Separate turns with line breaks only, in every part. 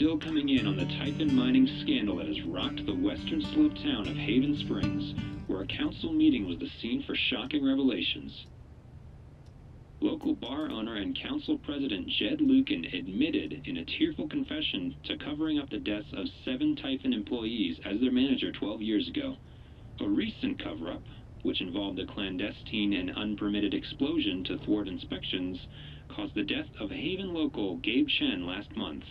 still coming in on the Typhon mining scandal that has rocked the western slope town of Haven Springs, where a council meeting was the scene for shocking revelations. Local bar owner and council president Jed Lucan admitted in a tearful confession to covering up the deaths of seven Typhon employees as their manager 12 years ago. A recent cover up, which involved a clandestine and unpermitted explosion to thwart inspections, caused the death of Haven local Gabe Chen last month.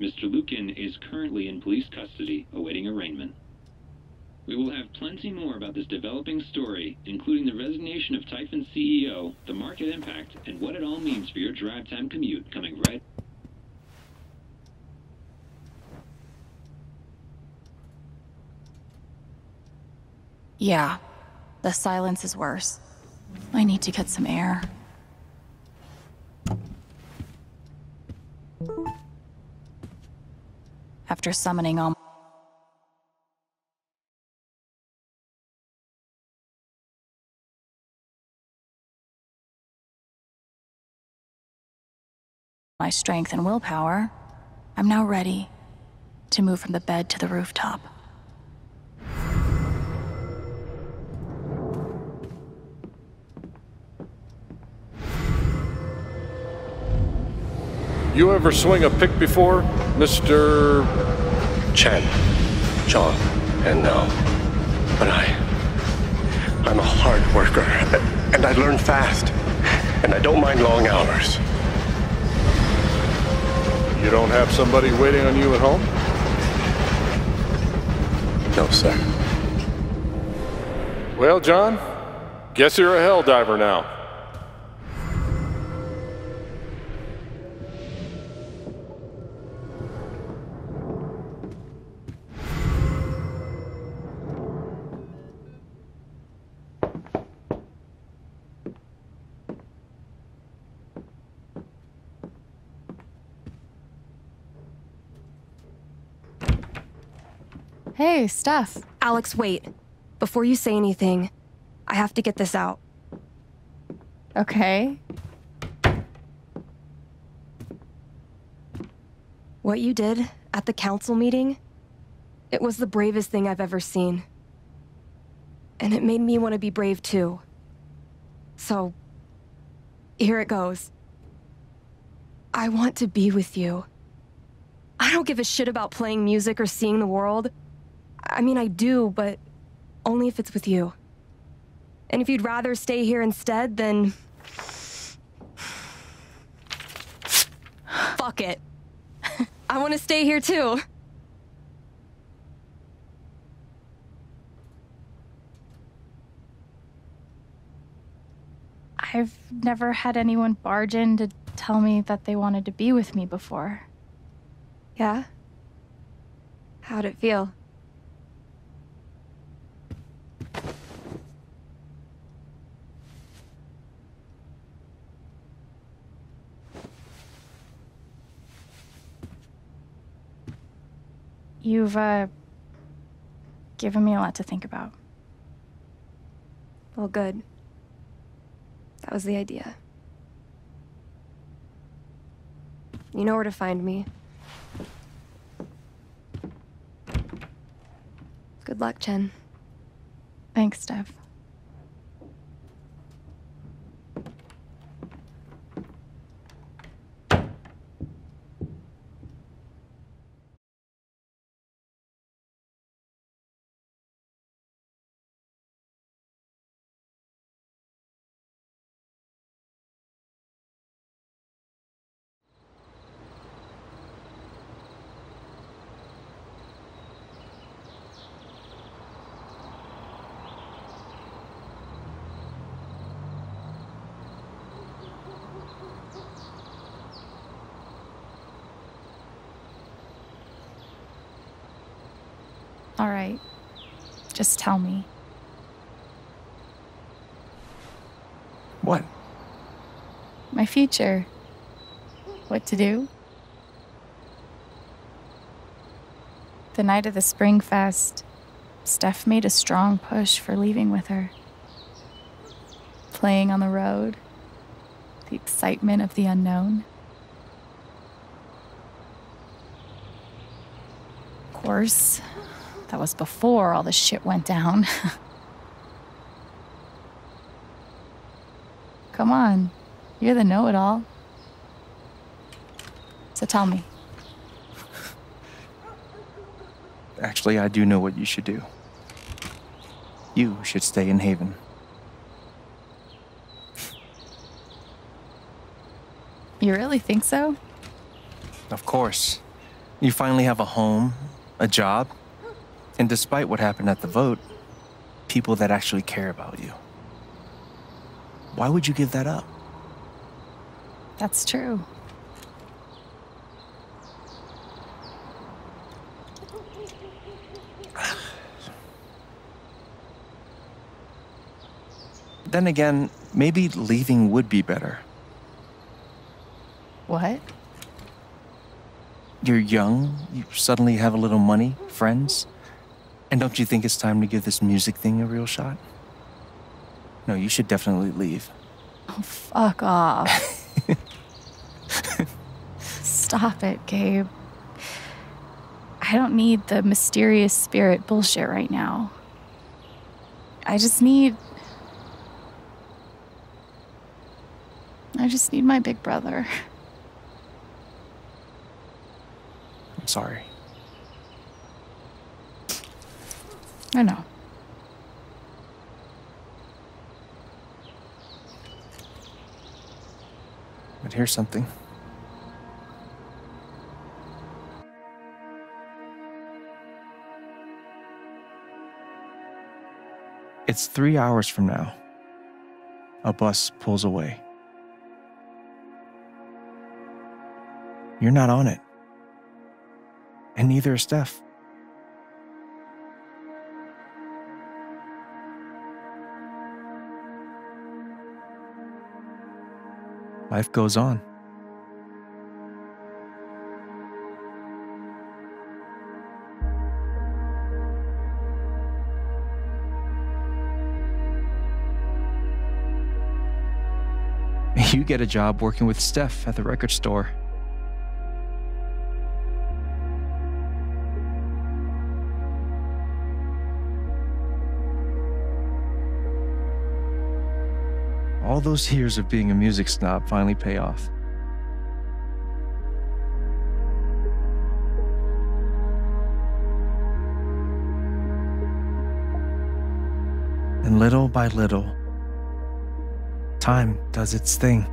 Mr. Lucan is currently in police custody awaiting arraignment. We will have plenty more about this developing story, including the resignation of Typhon CEO, the market impact, and what it all means for your drive time commute coming right.
Yeah, the silence is worse. I need to get some air. After summoning all my strength and willpower, I'm now ready to move from the bed to the rooftop.
You ever swing a pick before, Mr.
Chen, John, and no. But I. I'm a hard worker, and I learn fast. And I don't mind long hours.
You don't have somebody waiting on you at home?
No, sir.
Well, John, guess you're a hell diver now.
Hey, Steph.
Alex, wait. Before you say anything, I have to get this out.
Okay.
What you did at the council meeting, it was the bravest thing I've ever seen. And it made me want to be brave too. So, here it goes. I want to be with you. I don't give a shit about playing music or seeing the world. I mean, I do, but only if it's with you. And if you'd rather stay here instead, then. Fuck it. I want to stay here too.
I've never had anyone barge in to tell me that they wanted to be with me before.
Yeah? How'd it feel?
You've, uh, given me a lot to think about.
Well, good. That was the idea. You know where to find me. Good luck, Chen.
Thanks, Steph. All right. Just tell me.
What?
My future. What to do? The night of the Spring Fest, Steph made a strong push for leaving with her. Playing on the road, the excitement of the unknown. Of course. That was before all the shit went down. Come on, you're the know it all. So tell me.
Actually, I do know what you should do. You should stay in Haven.
You really think so?
Of course. You finally have a home, a job, and despite what happened at the vote, people that actually care about you. Why would you give that up?
That's true.
Then again, maybe leaving would be better.
What?
You're young, you suddenly have a little money, friends. And don't you think it's time to give this music thing a real shot? No, you should definitely leave.
Oh, fuck off. Stop it, Gabe. I don't need the mysterious spirit bullshit right now. I just need. I just need my big brother.
I'm sorry.
I know.
But here's something. It's three hours from now. A bus pulls away. You're not on it. And neither is Steph. Life goes on. You get a job working with Steph at the record store. All those years of being a music snob finally pay off. And little by little, time does its thing.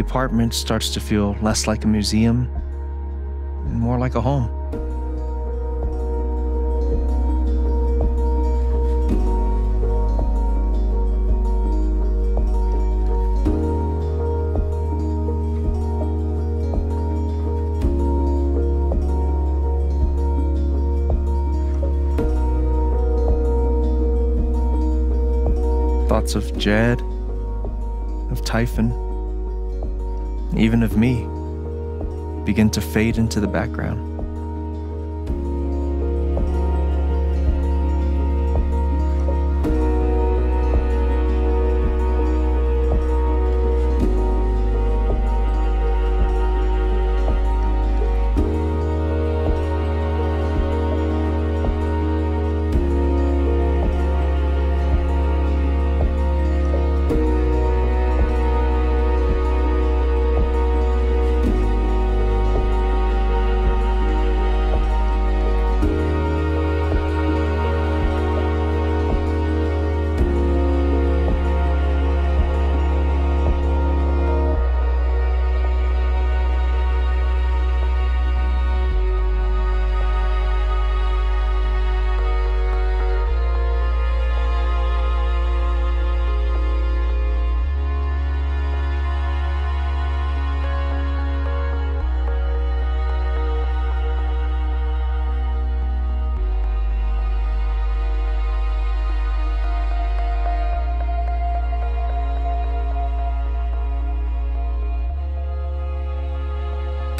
The apartment starts to feel less like a museum and more like a home. Thoughts of Jed, of Typhon, even of me, begin to fade into the background.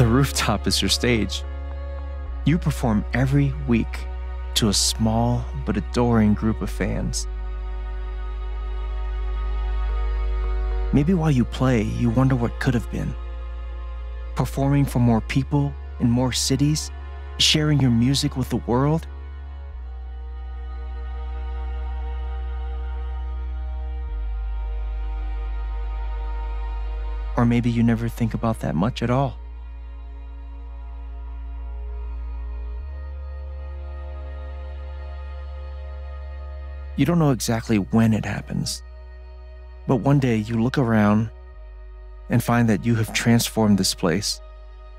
The rooftop is your stage. You perform every week to a small but adoring group of fans. Maybe while you play, you wonder what could have been. Performing for more people in more cities, sharing your music with the world. Or maybe you never think about that much at all. You don't know exactly when it happens. But one day you look around and find that you have transformed this place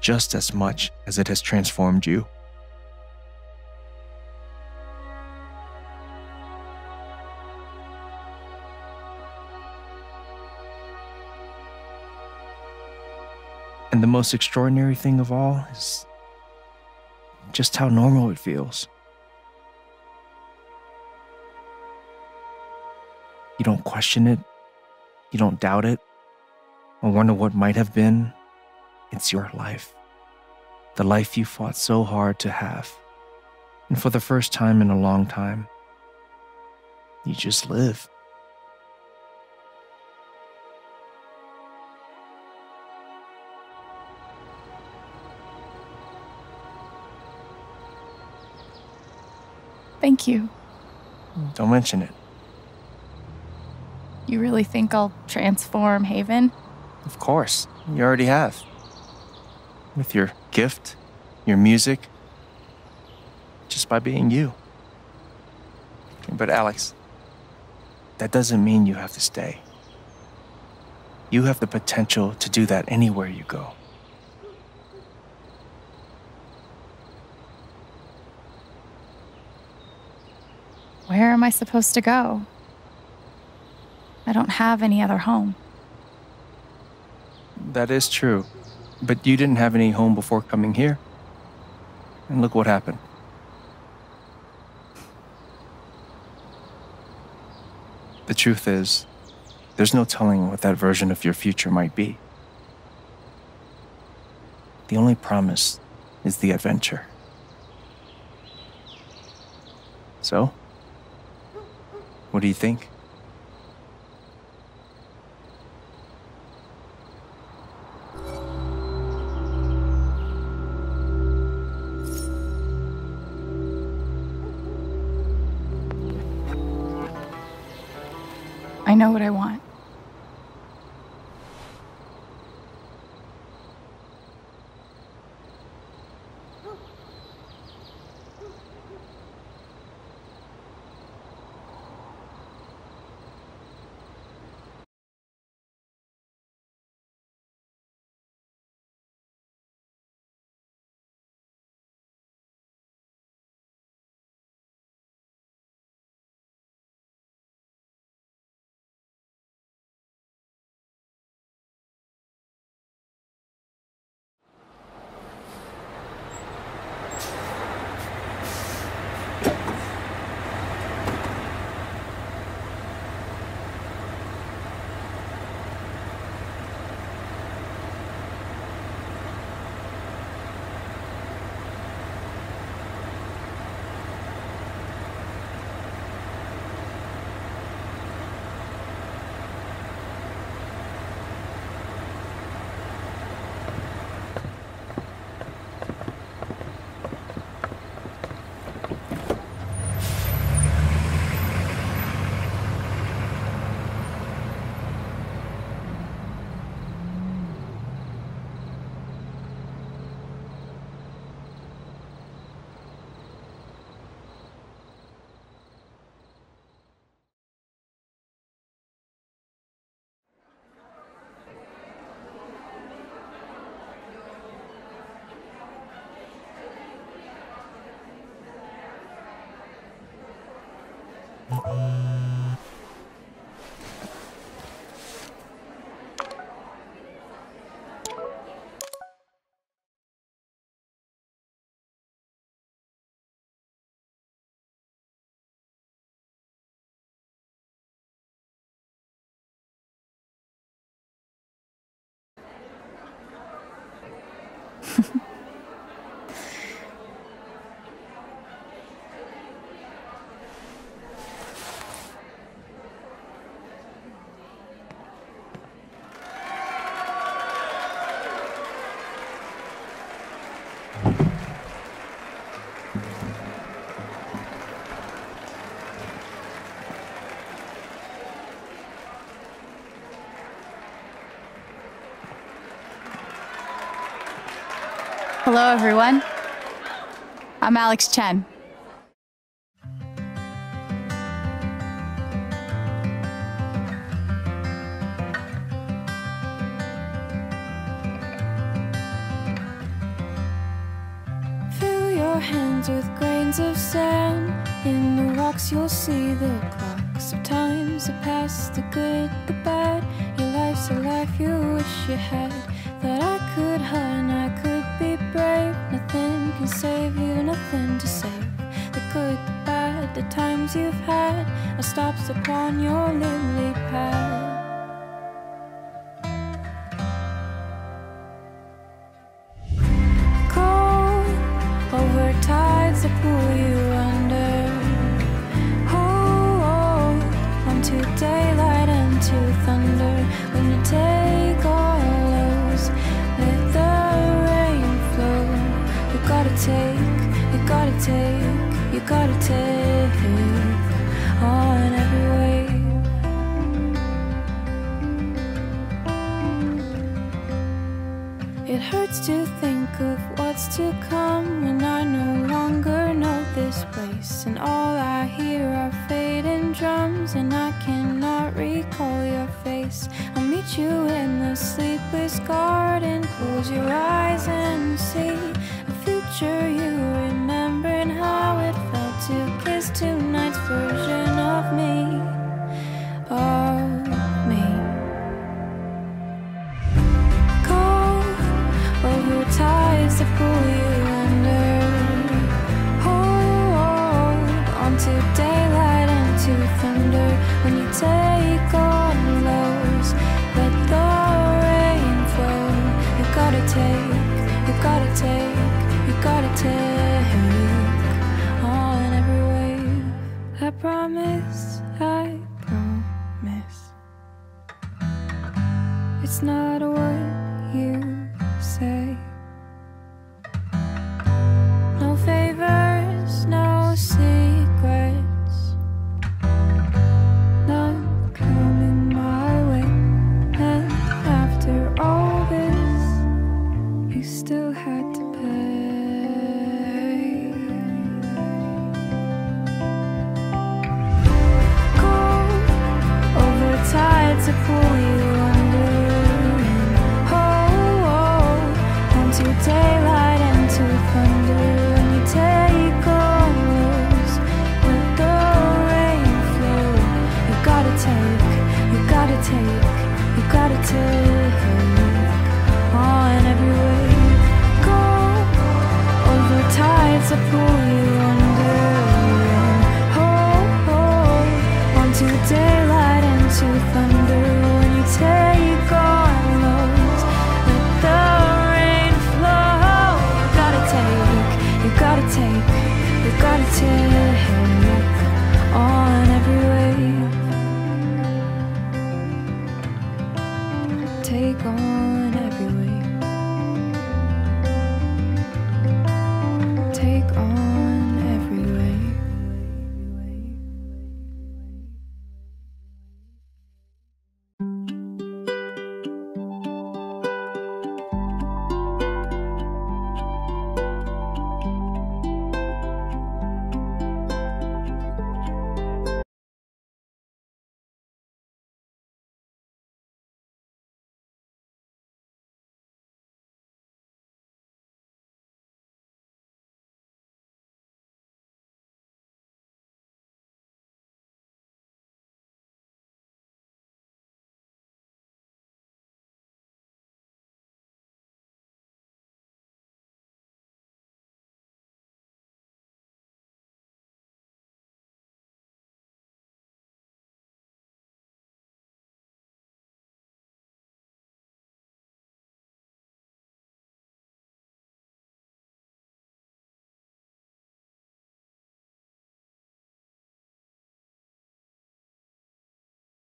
just as much as it has transformed you. And the most extraordinary thing of all is just how normal it feels. You don't question it, you don't doubt it, or wonder what might have been. It's your life. The life you fought so hard to have. And for the first time in a long time, you just live.
Thank you.
Don't mention it.
You really think I'll transform Haven?
Of course, you already have. With your gift, your music, just by being you. But Alex, that doesn't mean you have to stay. You have the potential to do that anywhere you go.
Where am I supposed to go? I don't have any other home.
That is true. But you didn't have any home before coming here. And look what happened. The truth is, there's no telling what that version of your future might be. The only promise is the adventure. So, what do you think?
Know what I want.
Hello, everyone. I'm Alex Chen.
Fill your hands with grains of sand. In the rocks, you'll see the clocks of times that pass the good, the bad. Your life's a life you wish you had. That I could hide, I could brave. Nothing can save you, nothing to save. The good, the bad, the times you've had are stops upon your lily pad. cold over tides that pull you gotta take on every wave. It hurts to think of what's to come when I no longer know this place. And all I hear are fading drums, and I cannot recall your face. I'll meet you in the sleepless garden. Close your eyes and see a future you remember tonight's version of me. Promise, I promise. It's not a